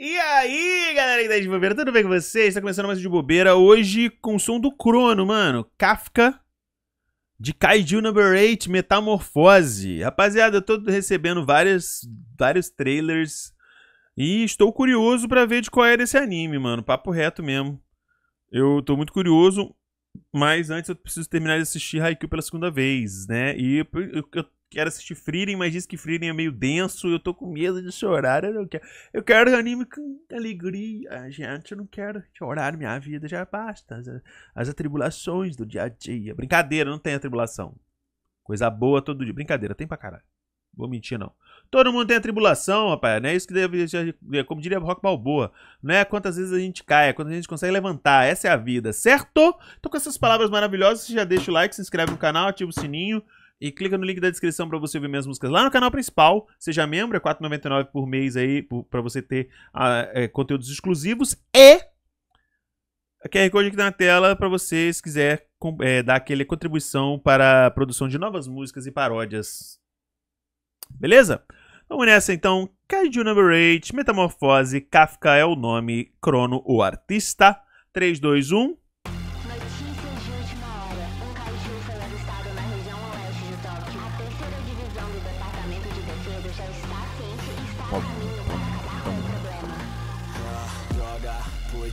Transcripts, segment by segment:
E aí, galera da de bobeira, tudo bem com vocês? Está começando mais um de bobeira hoje com o som do Crono, mano. Kafka de Kaiju Number 8, Metamorfose. Rapaziada, eu tô recebendo várias, vários trailers e estou curioso pra ver de qual era esse anime, mano. Papo reto mesmo. Eu tô muito curioso, mas antes eu preciso terminar de assistir Haikyuu pela segunda vez, né? E eu, eu, eu quero assistir Frieren, mas diz que Frieren é meio denso, eu tô com medo de chorar, eu não quero. Eu quero anime com alegria, gente, eu não quero chorar, minha vida já basta, as, as atribulações do dia a dia. Brincadeira, não tem atribulação. Coisa boa todo dia, brincadeira, tem pra caralho. Vou mentir não. Todo mundo tem atribulação, rapaz, não é isso que deve, é como diria Rock Balboa, não é quantas vezes a gente cai, é quando a gente consegue levantar, essa é a vida, certo? Então com essas palavras maravilhosas, você já deixa o like, se inscreve no canal, ativa o sininho, e clica no link da descrição para você ver minhas músicas lá no canal principal. Seja membro, é R$4,99 por mês aí para você ter uh, é, conteúdos exclusivos. E a QR Code aqui na tela para você, se quiser é, dar aquela contribuição para a produção de novas músicas e paródias. Beleza? Vamos nessa então. Kaiju Number 8, Metamorfose, Kafka é o nome, Crono o artista. 3, 2, 1.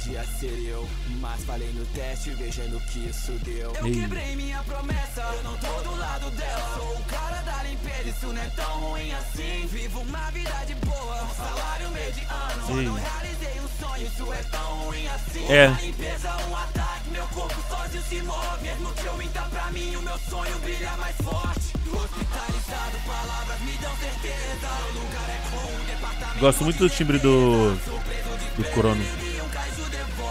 Podia ser eu. Mas falei no teste, vejando que isso deu. Eu quebrei minha promessa, eu não tô do lado dela. Sou o cara da limpeza, isso não é tão ruim assim. Vivo uma vida de boa, um salário mediano Ei. Não realizei um sonho, isso é tão ruim assim. É. A limpeza, um ataque, meu corpo sozinho se move. Mesmo que eu minta pra mim, o meu sonho brilha mais forte. Hospitalizado, palavras me dão certeza. Eu nunca é com um departamento Gosto muito do timbre do, do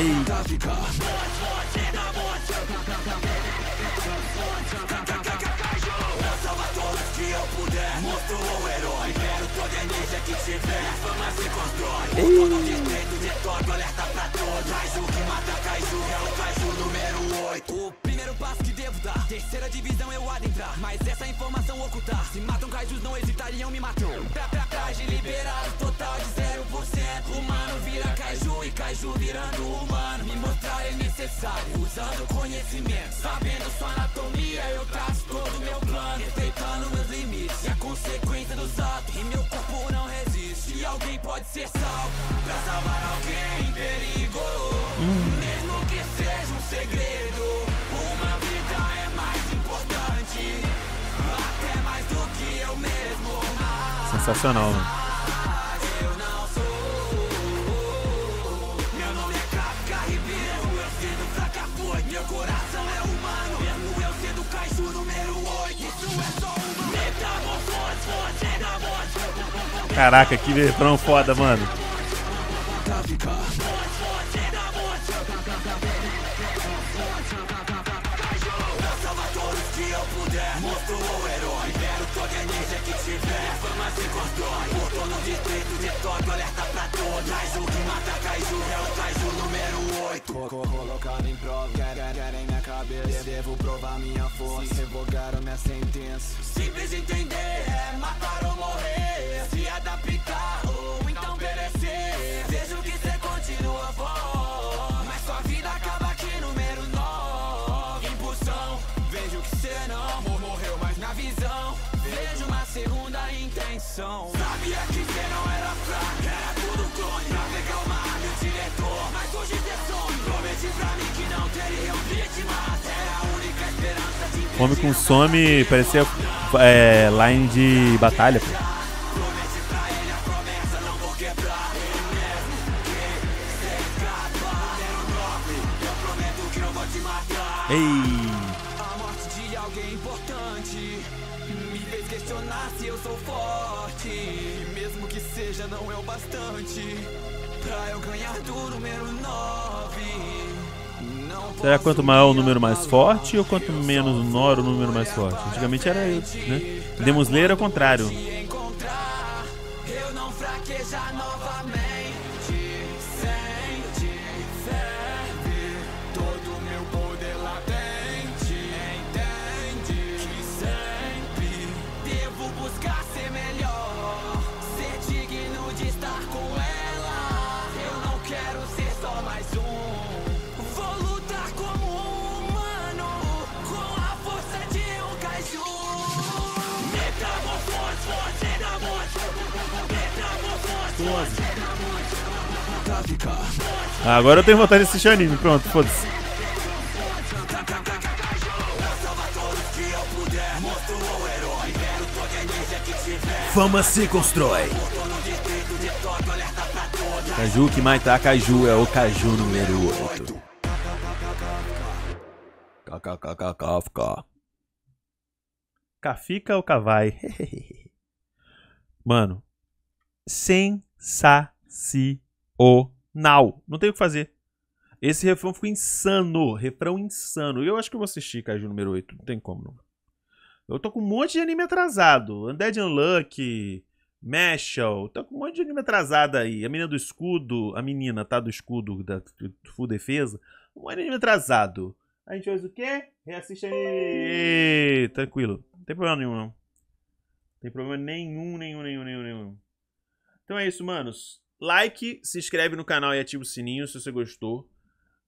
Ei. Todo distrito de todo alerta pra todos Kaiju que mata Kaiju é o Kaiju número 8 O primeiro passo que devo dar Terceira divisão eu adentrar Mas essa informação ocultar Se matam Kaijus não hesitariam me matar Kaiju virando humano Me mostrar é necessário. Usando conhecimento Sabendo sua anatomia eu traço todo meu plano Respeitando meus limites. E a consequência dos atos E meu corpo não resiste. E alguém pode ser salvo Pra salvar alguém em perigo. Mesmo que seja um segredo Uma vida é mais importante. Até mais do que eu mesmo. Sensacional, mano. Caraca, que refrão foda, mano. Salva todos que eu puder Mostro o herói Libero toda a energia que tiver Fama se constrói Por todo o distrito de Tóquio Alerta pra todos Kaiju que mata Kaiju o Kaiju número 8 Colocado em prova Querem, minha cabeça. Devo provar minha força. Revogaram minha sentença. Simples entender É matar ou morrer. Se adaptar Ou então perecer. Vejo que cê continua forte. Mas sua vida acaba aqui número 9 Impulsão Vejo que cê não. Mor- morreu mais na visão. Vejo uma segunda intenção. Sabia Zero nove Eu prometo que não vou te matar Ei. A morte de alguém importante me fez questionar se eu sou forte. E mesmo que seja, não é o bastante. Pra eu ganhar do número 9. Será quanto maior o número mais forte ou quanto menos Noro o número mais forte? Antigamente era isso, né? Demon Slayer é o contrário. Ah, agora eu tenho vontade de assistir anime. Pronto, foda-se. Fama se constrói. Caju que maita Caju é o Caju número 8. KKKKK. Cafica ou Cavai? Mano, sensacional. Não tem o que fazer. Esse refrão ficou insano. Refrão insano. Eu acho que eu vou assistir Caju número 8. Não tem como, não. Eu tô com um monte de anime atrasado. Undead Unlucky, Mashal. Tô com um monte de anime atrasado aí. A menina do escudo. A menina, tá? Do escudo da Full Defesa. Um monte de anime atrasado. A gente faz o quê? Reassiste aí. Tranquilo. Não tem problema nenhum, não. Não tem problema nenhum, nenhum, nenhum, nenhum, nenhum. Então é isso, manos. Like, se inscreve no canal e ativa o sininho se você gostou.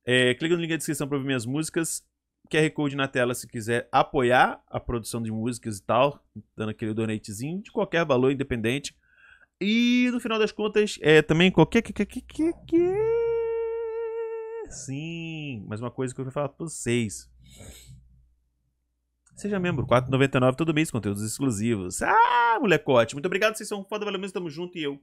É, clica no link na descrição para ver minhas músicas. QR Code na tela se quiser apoiar a produção de músicas e tal, dando aquele donatezinho de qualquer valor independente. E no final das contas, é também qualquer. que- que- que- que- Sim, mais uma coisa que eu vou falar pra vocês. Seja membro, R$ 4,99 todo mês, conteúdos exclusivos. Ah, molecote, muito obrigado, vocês são foda, valeu mesmo, tamo junto e eu